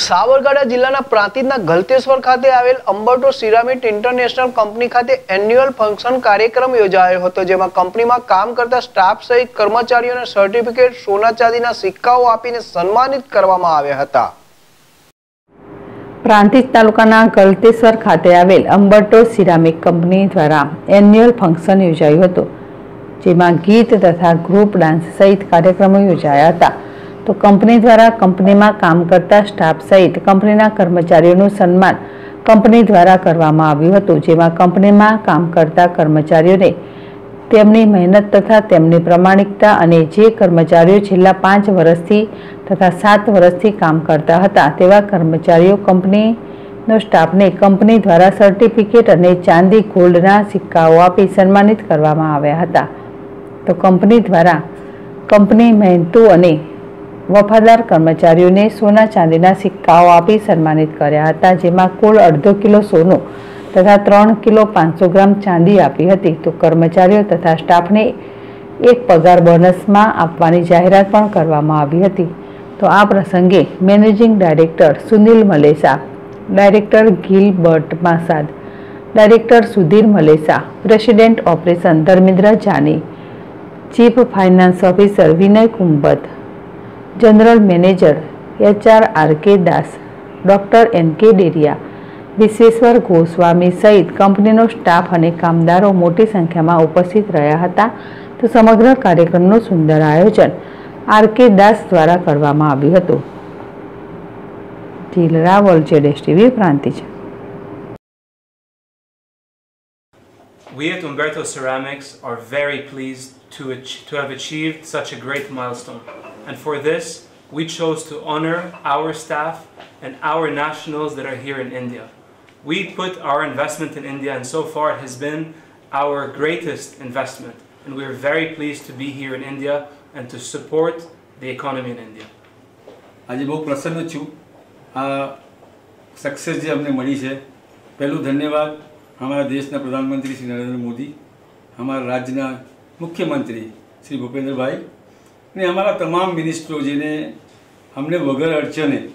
સાબરકાંઠા જિલ્લાના પ્રાંતિજના ગલતેશ્વર ખાતે આવેલ અંબરટો સિરામિટ ઇન્ટરનેશનલ કંપની ખાતે એન્યુઅલ ફંક્શન કાર્યક્રમ યોજાયો હતો, જેમાં કંપનીમાં કામ કરતા સ્ટાફ સહિત કર્મચારીઓને સર્ટિફિકેટ, સોના ચાંદીના સિક્કાઓ આપીને સન્માનિત કરવામાં આવ્યા હતા. પ્રાંતિજ તાલુકાના ગલતેશ્વર ખાતે આવેલ અંબરટો સિરામિક કંપની દ્વારા એન્યુઅલ ફંક્શન યોજાયું હતું, જેમાં ગીત તથા ગ્રુપ ડાન્સ સહિત કાર્યક્રમો યોજાયા હતા. તો કંપની દ્વારા કંપનીમાં કામ કરતા સ્ટાફ સહિત કંપનીના કર્મચારીઓનું સન્માન કંપની દ્વારા કરવામાં આવ્યું હતું, જેમાં કંપનીમાં કામ કરતા કર્મચારીઓને તેમની મહેનત તથા તેમની પ્રમાણિકતા અને જે કર્મચારીઓ છેલ્લા પાંચ વર્ષથી તથા સાત વર્ષથી કામ કરતા હતા, તેવા કર્મચારીઓ કંપનીનો સ્ટાફને કંપની દ્વારા સર્ટિફિકેટ અને ચાંદી ગોલ્ડના સિક્કાઓ આપી સન્માનિત કરવામાં આવ્યા હતા. તો કંપની દ્વારા કંપની મહેનતુ અને વફાદાર કર્મચારીઓને સોના ચાંદીના સિક્કાઓ આપી સન્માનિત કર્યા હતા, જેમાં કુલ અડધો કિલો સોનું તથા ત્રણ કિલો પાંચસો ગ્રામ ચાંદી આપી હતી. તો કર્મચારીઓ તથા સ્ટાફને એક પગાર બોનસમાં આપવાની જાહેરાત પણ કરવામાં આવી હતી. તો આ પ્રસંગે managing director Sunil Malesa, director Gilbert Masad, director Sudhir Malesa, president operation Dharmendra Jani, chief finance officer Vinay Kumbat general manager HR R K Das doctor N કે ડેરિયા વિશ્વેશ્વર ગોસ્વામી સહિત કંપનીનો સ્ટાફ અને કામદારો મોટી સંખ્યામાં ઉપસ્થિત રહ્યા હતા તો સમગ્ર કાર્યક્રમનું સુંદર આયોજન આર કે દાસ દ્વારા કરવામાં આવ્યું હતું G Raval જેડેશ TV Prantij We at Umberto Ceramics are very pleased to, to have achieved such a great milestone. And for this, we chose to honor our staff and our nationals that are here in India. We put our investment in India, and so far it has been our greatest investment. And we are very pleased to be here in India and to support the economy in India. આજે બહુ પ્રસન્ન છું આ success જે અમને મળી છે પહેલું ધન્યવાદ અમારા દેશના પ્રધાનમંત્રી શ્રી નરેન્દ્ર મોદી અમારા રાજ્યના મુખ્યમંત્રી શ્રી ભૂપેન્દ્રભાઈ ને અમારા તમામ મિનિસ્ટરો જેને અમને વગર અડચણે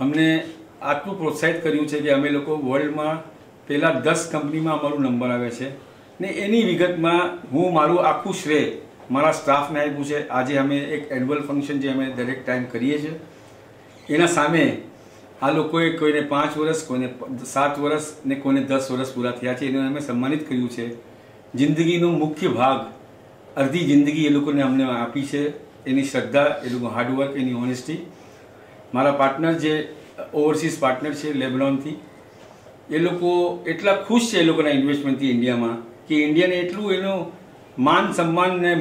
અમને આટલું પ્રોત્સાહિત કર્યું છે કે અમે લોકો વર્લ્ડમાં પહેલાં દસ કંપનીમાં અમારો નંબર આવે છે. ને એની વિગતમાં હું મારું આખું શ્રેય મારા સ્ટાફને આપ્યું છે. આજે અમે એક એન્યુઅલ ફંક્શન જે અમે દરેક ટાઈમ કરીએ છીએ. એના સામે આ લોકોએ કોઈને પાંચ વર્ષ, કોઈને સાત વર્ષ ને કોઈને દસ વર્ષ પૂરા થયા છે. એને અમે સન્માનિત કર્યું છે. જિંદગીનો મુખ્ય ભાગ અડધી જિંદગી એ લોકોને અમને આપી છે. એની શ્રદ્ધા, એ લોકો હાર્ડવર્ક એની ઓનેસ્ટી મારા પાર્ટનર જે ઓવરસીઝ પાર્ટનર છે, લેબનોનથી, એ લોકો એટલા ખુશ છે એ લોકોના ઇન્વેસ્ટમેન્ટથી ઇન્ડિયામાં કે ઇન્ડિયાને એટલું એનું માન, સન્માન ને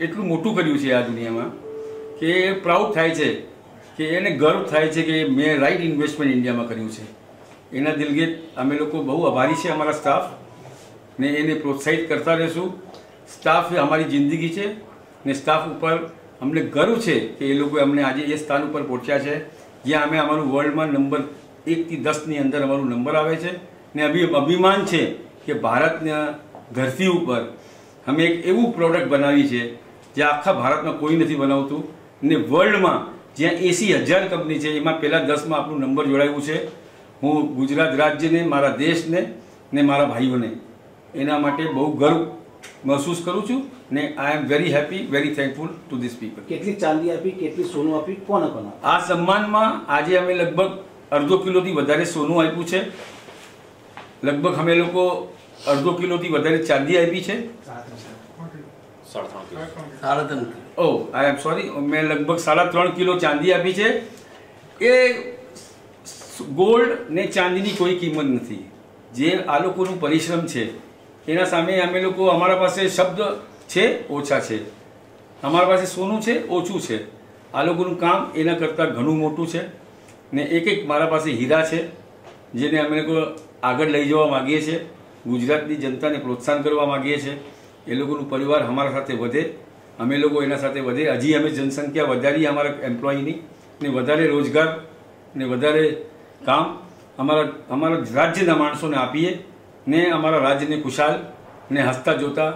એટલું મોટું કર્યું છે આ દુનિયામાં કે એ પ્રાઉડ થાય છે, કે એને ગર્વ થાય છે કે મેં રાઈટ ઇન્વેસ્ટમેન્ટ ઇન્ડિયામાં કર્યું છે. એના દિલગીર અમે લોકો બહુ આભારી છે અમારા સ્ટાફ ને એને પ્રોત્સાહિત કરતા રહેશું. સ્ટાફ અમારી જિંદગી છે ને સ્ટાફ ઉપર અમને ગર્વ છે કે એ લોકો અમને આજે એ સ્થાન ઉપર પહોંચ્યા છે, જ્યાં અમે અમારું વર્લ્ડમાં નંબર એકથી દસની અંદર અમારું નંબર આવે છે. ને અભિ, અભિમાન છે કે ભારતના ધરતી ઉપર અમે એક એવું પ્રોડક્ટ બનાવી છે, જે આખા ભારતમાં કોઈ નથી બનાવતું. ને વર્લ્ડમાં જ્યાં એસી હજાર કંપની છે, એમાં પહેલાં દસમાં આપણું નંબર જોડાયું છે. હું ગુજરાત રાજ્યને, મારા દેશને ને મારા ભાઈઓને એના માટે બહુ ગર્વ મહેસૂસ કરું છું ને I am very happy very thankful to this people કેટલી ચાંદી આપી કેટલી સોનું આપી કોને કોને આ સન્માનમાં આજે અમે લગભગ અડધો કિલોથી વધારે સોનું આપ્યું છે. લગભગ અમે લોકો અડધો કિલોથી વધારે ચાંદી આપી છે. સાડા ત્રણ ઓ આઈ એમ સોરી મેં લગભગ સાડા ત્રણ કિલો ચાંદી આપી છે. એ ગોલ્ડ ને ચાંદીની કોઈ કિંમત નથી. જે આ લોકોનું પરિશ્રમ છે. એના સામે અમે લોકો અમારા પાસે શબ્દ છે, ઓછા છે. અમારા પાસે સોનું છે, ઓછું છે. આ લોકોનું કામ એના કરતાં ઘણું મોટું છે ને એક એક મારા પાસે હીરા છે, જેને અમે લોકો આગળ લઈ જવા માગીએ છીએ. ગુજરાતની જનતાને પ્રોત્સાહન કરવા માગીએ છીએ. એ લોકોનું પરિવાર અમારા સાથે વધે. અમે લોકો એના સાથે વધે. હજી અમે જનસંખ્યા વધારી અમારા એમ્પ્લોયની ને વધારે રોજગાર ને વધારે કામ અમારા અમારા રાજ્યના માણસોને આપીએ. ને અમારા રાજ્યને ખુશાલ ને હસતા જોતા